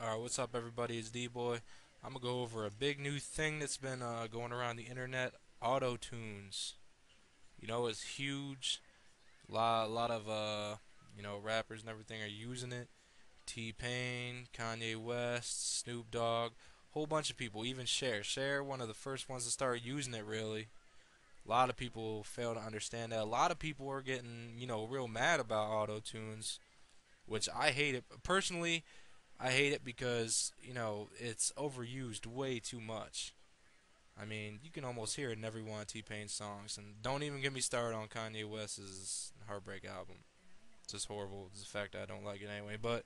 Alright, what's up everybody, it's D-Boy. I'm gonna go over a big new thing that's been uh, going around the internet, auto tunes. You know, it's huge. A lot, lot of, uh, you know, rappers and everything are using it. T-Pain, Kanye West, Snoop Dogg, whole bunch of people, even Cher. Cher, one of the first ones to start using it, really. A lot of people fail to understand that. A lot of people are getting, you know, real mad about auto tunes, which I hate it. Personally, I hate it because, you know, it's overused way too much. I mean, you can almost hear it in every one of T-Pain's songs. And don't even get me started on Kanye West's Heartbreak album. It's just horrible. It's the fact I don't like it anyway. But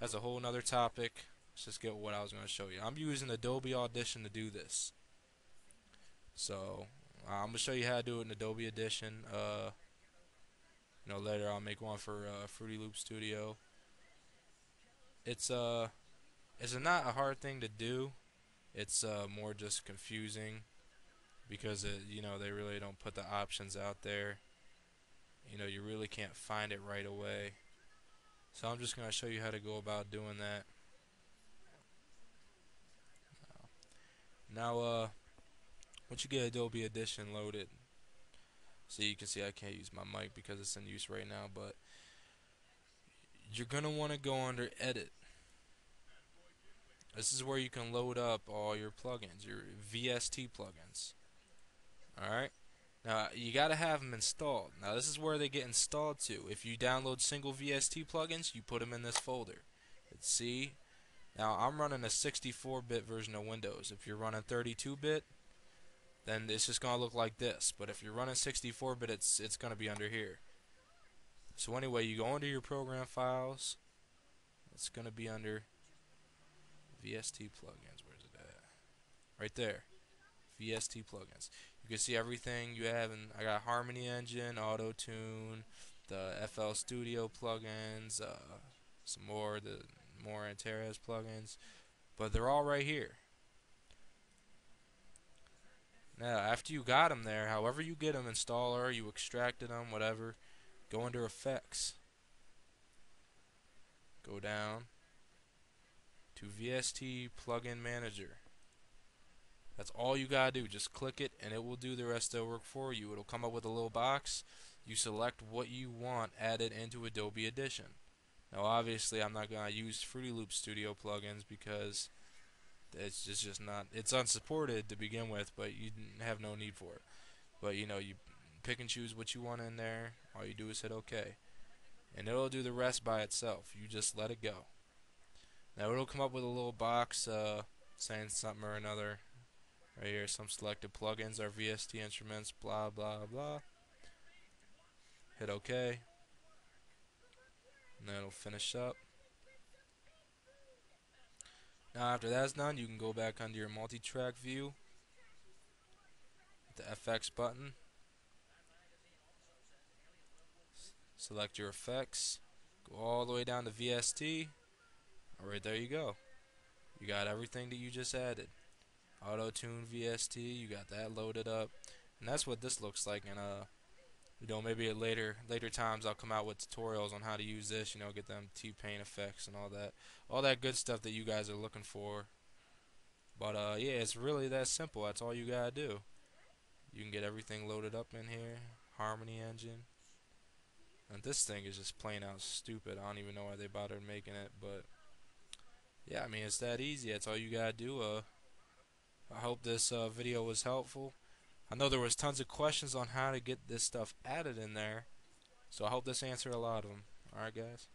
that's a whole nother topic. Let's just get what I was going to show you. I'm using Adobe Audition to do this. So, I'm going to show you how to do it in Adobe Audition. Uh, you know, later I'll make one for uh, Fruity Loop Studio it's uh it's not a hard thing to do. It's uh, more just confusing because it, you know they really don't put the options out there. You know you really can't find it right away. So I'm just going to show you how to go about doing that. Now uh once you get Adobe Audition loaded, so you can see I can't use my mic because it's in use right now, but you're going to want to go under Edit. This is where you can load up all your plugins, your VST plugins. Alright? Now, you got to have them installed. Now, this is where they get installed to. If you download single VST plugins, you put them in this folder. Let's see. Now, I'm running a 64-bit version of Windows. If you're running 32-bit, then it's just going to look like this. But if you're running 64-bit, it's, it's going to be under here. So anyway, you go into your program files. It's going to be under VST plugins. Where's it at? Right there. VST plugins. You can see everything you have, and I got Harmony Engine, Auto Tune, the FL Studio plugins, uh, some more the more Antares plugins, but they're all right here. Now, after you got them there, however you get them, installer, you extracted them, whatever, Go under Effects. Go down to VST Plugin Manager. That's all you gotta do. Just click it and it will do the rest of the work for you. It'll come up with a little box. You select what you want added into Adobe Audition. Now obviously I'm not gonna use Fruity Loop Studio plugins because it's just, just not it's unsupported to begin with, but you have no need for it. But you know you pick and choose what you want in there. All you do is hit OK. And it'll do the rest by itself. You just let it go. Now it'll come up with a little box uh, saying something or another. Right here, some selected plugins are VST instruments, blah blah blah. Hit OK. And then it'll finish up. Now after that's done, you can go back under your multi-track view. Hit the FX button. Select your effects, go all the way down to VST. Alright, there you go. You got everything that you just added. Auto Tune VST, you got that loaded up. And that's what this looks like and uh you know maybe at later later times I'll come out with tutorials on how to use this, you know, get them T-Pain effects and all that. All that good stuff that you guys are looking for. But uh yeah, it's really that simple. That's all you got to do. You can get everything loaded up in here. Harmony Engine. And this thing is just plain out stupid. I don't even know why they bothered making it, but yeah, I mean it's that easy. That's all you gotta do. Uh, I hope this uh, video was helpful. I know there was tons of questions on how to get this stuff added in there, so I hope this answered a lot of them. Alright, guys.